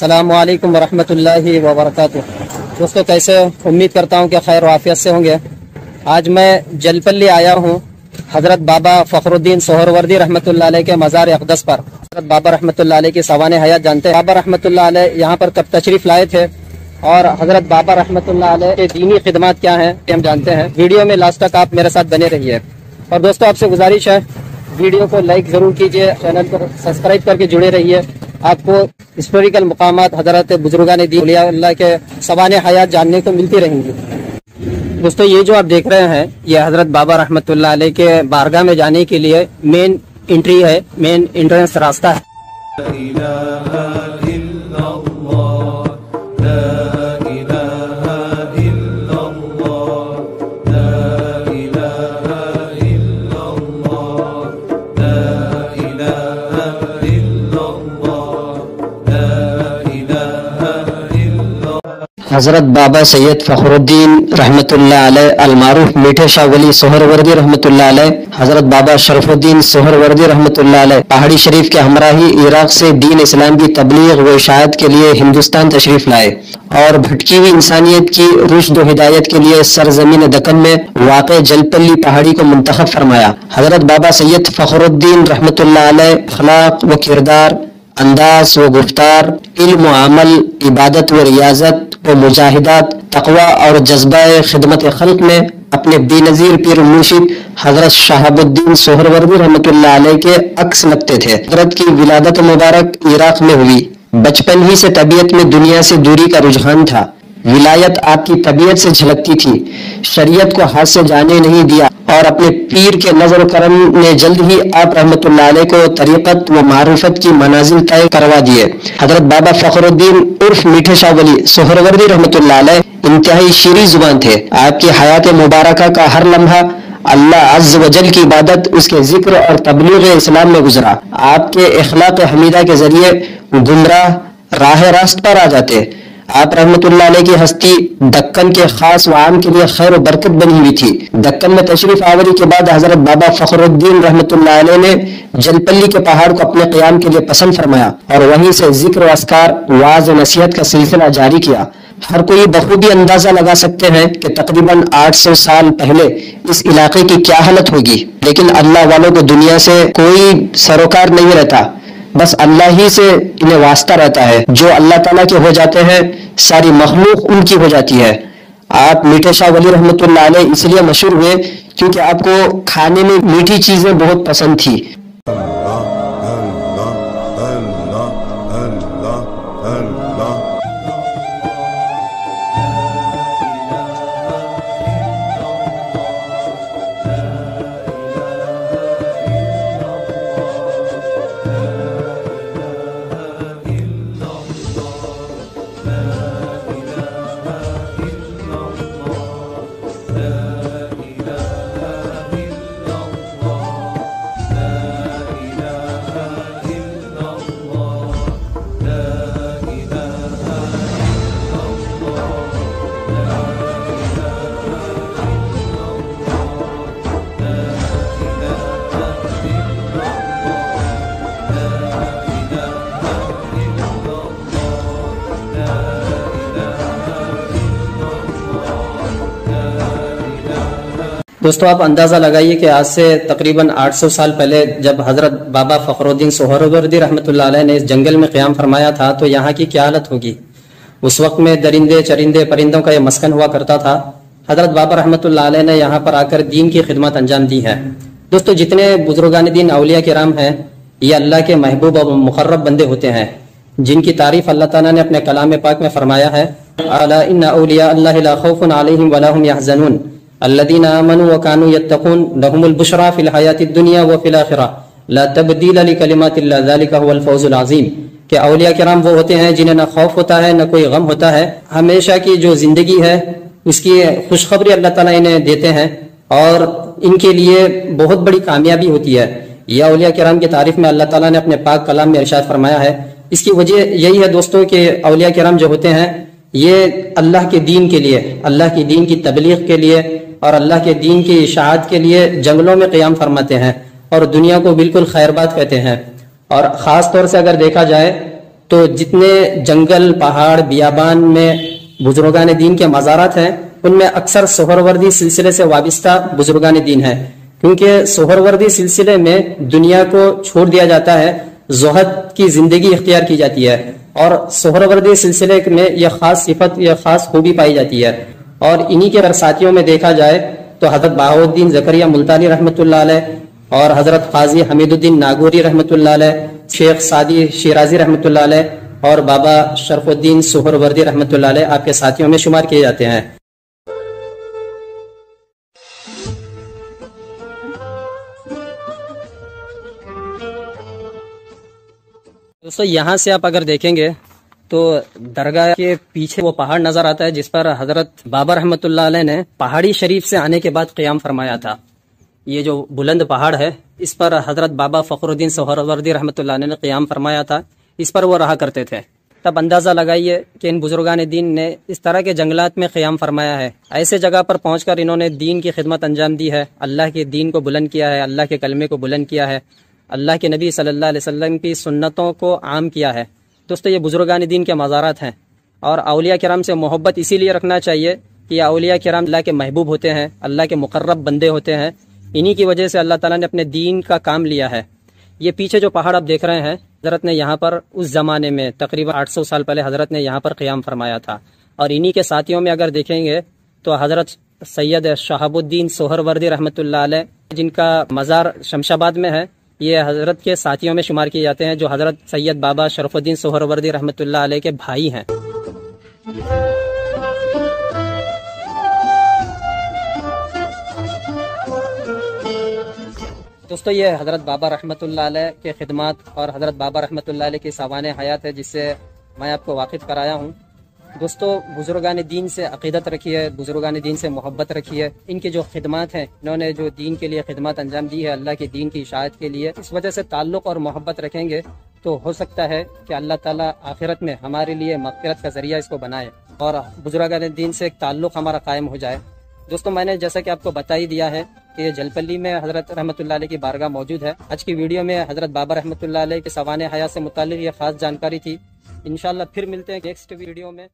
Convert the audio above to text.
असलकम वरहमतुल्लाहि वबरकातुह दोस्तों, कैसे उम्मीद करता हूँ कि खैर वाफियत से होंगे। आज मैं जलपल्ली आया हूँ, हज़रत बाबा फ़खरुद्दीन सोहरवर्दी रहमतुल्लाह के मज़ार अकदस पर। हज़रत बाबा रहमतुल्लाह की सवान हयात जानते हैं। बाबा रहमतुल्लाह यहाँ पर कब तशरीफ़ लाए थे? और हज़रत बाबा रहमतुल्लाह के दीनी खिदमत क्या हैं हम जानते हैं। वीडियो में लास्ट तक आप मेरे साथ बने रहिए। और दोस्तों, आपसे गुजारिश है, वीडियो को लाइक ज़रूर कीजिए चैनल को सब्सक्राइब करके जुड़े रहिए। आपको हिस्टोरिकल मकाम हज़रत बुजुर्गा ने दी। अल्लाह के सवान हयात जानने को मिलती रहेंगी। दोस्तों, ये जो आप देख रहे हैं, ये हज़रत बाबा रहमत के बारगाह में जाने के लिए मेन एंट्री है मेन एंट्रेंस रास्ता है। हज़रत बाबा सैयद फ़खरुद्दीन रहमतुल्लाह मीठे शाह वली सोहरवर्दी रहमतुल्लाह हज़रत बाबा शरफुद्दीन सोहरवर्दी रहमतुल्लाह पहाड़ी शरीफ के हमराही इराक से दीन इस्लाम की तबलीग व इशायत के लिए हिंदुस्तान तशरीफ़ लाए और भटकी हुई इंसानियत की रुश्द हिदायत के लिए सरजमीन दकन में वाक़ जलपल्ली पहाड़ी को मुंतखब फरमाया। हज़रत बाबा सैयद फ़खरुद्दीन रहमतुल्लाह अखलाक व किरदार अंदाज व गुफ्तार इल्म अमल इबादत व रियाजत व मुजाहिदात तकवा और जज्बा खिदमत खल्क में अपने बेनज़ीर पीर मुर्शिद हज़रत शहाबुद्दीन सोहरवर्दी रहमत के अक्स लगते थे हज़रत की विलादत मुबारक इराक में हुई बचपन ही से तबीयत में दुनिया से दूरी का रुझान था विलायत आपकी तबीयत से झलकती थी। शरीयत को हाथ से जाने नहीं दिया और अपने पीर के नज़र करम ने जल्द ही आप रहमत को तरीक़त व मारूफत की मनाजिल तय करवा दिए। हज़रत बाबा फखरुद्दीन उर्फ़ मीठे शाह वली सोहरवर्दी रहमत इंतहाई शीरी ज़ुबान थे। आपकी हयात मुबारक का हर लम्हा अल्लाह अज वजल की इबादत, उसके ज़िक्र और तबलीग इस्लाम में गुजरा। आपके अखलाक हमीदा के ज़रिए गुमराह राह रास्त पर आ जाते। आप रहमत की हस्ती दक्कन के खास वाम के लिए खैर बरकत बनी हुई थी। दक्कन में तशरीफ़ आवरी के बाद हज़रत बाबा फखरुद्दीन रहमत ने जलपल्ली के पहाड़ को अपने क्याम के लिए पसंद फरमाया और वहीं से ज़िक्र असकार, वाज नसीहत का सिलसिला जारी किया। हर कोई बखूबी अंदाज़ा लगा सकते हैं कि तकरीबन 800 साल पहले इस इलाके की क्या हालत होगी। लेकिन अल्लाह वालों को दुनिया से कोई सरोकार नहीं रहता। बस अल्लाह ही से इन्हें वास्ता रहता है। जो अल्लाह ताला के हो जाते हैं, सारी मखलूक उनकी हो जाती है। आप मीठे शाह वली रहमत इसलिए मशहूर हुए क्योंकि आपको खाने में मीठी चीज़ें बहुत पसंद थी। दोस्तों, आप अंदाज़ा लगाइए कि आज से तकरीबन 800 साल पहले जब हज़रत बाबा फ़खरुद्दीन सोहरवर्दी रहमत ने इस जंगल में क़्याम फरमाया था तो यहाँ की क्या हालत होगी? उस वक्त में दरिंदे, चरिंदे, परिंदों का यह मस्कन हुआ करता था। हज़रत बाबा रहमत ने यहाँ पर आकर दीन की खिदमत अंजाम दी है। दोस्तों, जितने बुजुर्गान दीन अलिया के राम हैं, ये अल्लाह के महबूब और मुखर्रब बंदे होते हैं, जिनकी तारीफ़ अल्लाह ताला ने अपने कलाम पाक में फरमाया है अल्लदीन आमनु व कानू यत्तकून लहुमुल बुशरा फिल हयाति दुनिया व आखिरा ला तब्दील अली कलिमातिल्लाह ज़ालिका हुवल फौजुल अजीम के अलिया कराम वो होते हैं जिन्हें न खौफ होता है न कोई गम होता है हमेशा की जो ज़िंदगी है उसकी खुशखबरी अल्लाह ताला इन्हें देते हैं और इनके लिए बहुत बड़ी कामयाबी होती है यह अलिया कराम की तारीफ़ में अल्लाह ताला ने अपने पाक कलाम में इरशाद फरमाया है इसकी वजह यही है दोस्तों कि अलिया कराम जो होते हैं ये अल्लाह के दीन के लिए, अल्लाह के दीन की तबलीग के लिए और अल्लाह के दीन की इशात के लिए जंगलों में क्याम फरमाते हैं और दुनिया को बिल्कुल खैरबाद कहते हैं। और ख़ास तौर से अगर देखा जाए तो जितने जंगल, पहाड़, बियाबान में बुजुर्गान दीन के मज़ारात हैं, उनमें अक्सर सोहरवर्दी सिलसिले से वाबस्ता बुजुर्गान दीन है। क्योंकि सोहरवर्दी सिलसिले में दुनिया को छोड़ दिया जाता है, जहद की ज़िंदगी इख्तियार की जाती है। और सोहरवर्दी सिलसिले में यह खास सिफत, यह खास खूबी पाई जाती है। और इन्हीं के बरसातियों में देखा जाए तो हज़रत बहाउद्दीन जकरिया मुल्तानी रहमत और हज़रत काजी हमीदुद्दीन नागौरी रहमत शेख सादी शिराजी रहमत और बाबा शरफुद्दीन सोहरवर्दी रहमत आपके साथियों में शुमार किए जाते हैं। दोस्तों, यहाँ से आप अगर देखेंगे तो दरगाह के पीछे वो पहाड़ नज़र आता है, जिस पर हज़रत बाबर रहमत ने पहाड़ी शरीफ से आने के बाद क्याम फरमाया था। ये जो बुलंद पहाड़ है, इस पर हज़रत बाबा फ़खरुद्दीन सोहरवर्दी रहमत ने क्याम फरमाया था। इस पर वो रहा करते थे। तब अंदाज़ा लगाइए कि इन बुजुर्गान दीन ने इस तरह के जंगलात में क़्याम फरमाया है। ऐसे जगह पर पहुँच कर इन्होंने दीन की खिदमत अंजाम दी है। अल्लाह के दीन को बुलंद किया है, अल्लाह के कलमे को बुलंद किया है। अल्लाह के नबी सल्लल्लाहु अलैहि वसल्लम की सुन्नतों को आम किया है। दोस्तों, ये बुजुर्गान दीन के मज़ारात हैं। और अलिया कराम से मोहब्बत इसीलिए रखना चाहिए कि अलिया कराम अल्लाह के महबूब होते हैं, अल्लाह के मुकर्रब बंदे होते हैं। इन्हीं की वजह से अल्लाह ताला ने अपने दीन का काम लिया है। ये पीछे जो पहाड़ आप देख रहे हैं, हज़रत ने यहाँ पर उस ज़माने में, तकरीबन 800 साल पहले हज़रत ने यहाँ पर क़्याम फरमाया था। और इन्हीं के साथियों में अगर देखेंगे तो हज़रत सैयद शहाबुद्दीन सोहरवर्दी रहमत जिनका मज़ार शमशाबाद में है ये हज़रत के साथियों में शुमार किए जाते हैं, जो हज़रत सैयद बाबा शरफुद्दीन सोहरवर्दी रहमत के भाई हैं। दोस्तों, ये हज़रत बाबा रहमत के खिदमत और हज़रत बाबा रहमत की सावान हयात है, जिससे मैं आपको वाकिफ़ कराया हूँ। दोस्तों, बुजुर्गान दीन से अकीदत रखी है, बुजुर्गान दीन से मोहब्बत रखी है। इनके जो खिदमत हैं, इन्होंने जो दीन के लिए खिदमत अंजाम दी है, अल्लाह के दीन की इशायत के लिए, इस वजह से ताल्लुक़ और मोहब्बत रखेंगे तो हो सकता है कि अल्लाह ताला आखिरत में हमारे लिए मगफरत का ज़रिया इसको बनाए और बुजुर्गान दीन से एक ताल्लुक़ हमारा कायम हो जाए। दोस्तों, मैंने जैसा कि आपको बता ही दिया है कि जलपल्ली में हज़रत रहमत की बारगाह मौजूद है। आज की वीडियो में हज़रत बाबा रहमत के सवान हया से मुतल ये खास जानकारी थी। इनशाला फिर मिलते हैं नेक्स्ट वीडियो में।